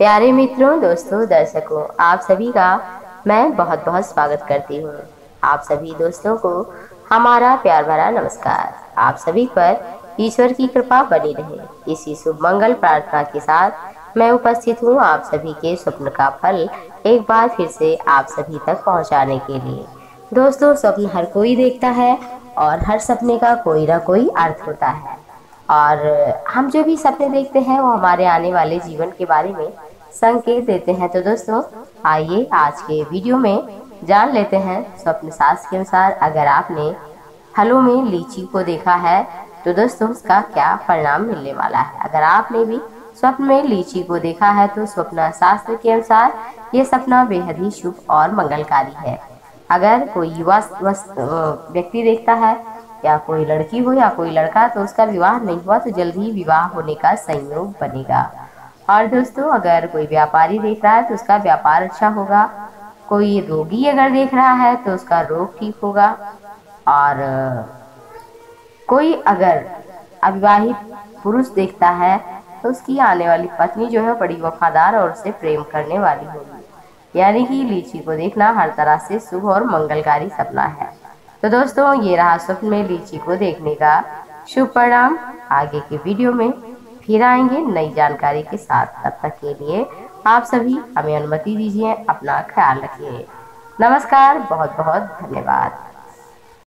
प्यारे मित्रों, दोस्तों, दर्शकों, आप सभी का मैं बहुत बहुत स्वागत करती हूँ। आप सभी दोस्तों को हमारा प्यार भरा नमस्कार। आप सभी पर ईश्वर की कृपा बनी रहे। इसी शुभ मंगल प्रार्थना के साथ मैं उपस्थित हूँ आप सभी के स्वप्न का फल एक बार फिर से आप सभी तक पहुँचाने के लिए। दोस्तों, स्वप्न हर कोई देखता है और हर सपने का कोई ना कोई अर्थ होता है। और हम जो भी सपने देखते हैं, वो हमारे आने वाले जीवन के बारे में संकेत देते हैं। तो दोस्तों, आइए आज के वीडियो में जान लेते हैं स्वप्न शास्त्र के अनुसार अगर आपने फलों में लीची को देखा है तो दोस्तों उसका क्या परिणाम मिलने वाला है? अगर आपने भी स्वप्न में लीची को देखा है तो स्वप्न शास्त्र के अनुसार ये सपना बेहद ही शुभ और मंगलकारी है। अगर कोई युवा व्यक्ति देखता है, या कोई लड़की हो या कोई लड़का तो उसका विवाह नहीं हुआ तो जल्द ही विवाह होने का संयोग बनेगा। और दोस्तों, अगर कोई व्यापारी देख रहा है तो उसका व्यापार अच्छा होगा। कोई रोगी अगर देख रहा है तो उसका रोग ठीक होगा। और, कोई अगर अविवाहित पुरुष देखता है तो उसकी आने वाली पत्नी जो है बड़ी वफादार और उससे प्रेम करने वाली होगी। यानी कि लीची को देखना हर तरह से शुभ और मंगलकारी सपना है। तो दोस्तों, ये रहा स्वप्न में लीची को देखने का शुभ परिणाम। आगे के वीडियो में फिर आएँगे नई जानकारी के साथ। तब तक के लिए आप सभी हमें अनुमति दीजिए, अपना ख्याल रखिए। नमस्कार बहुत बहुत धन्यवाद।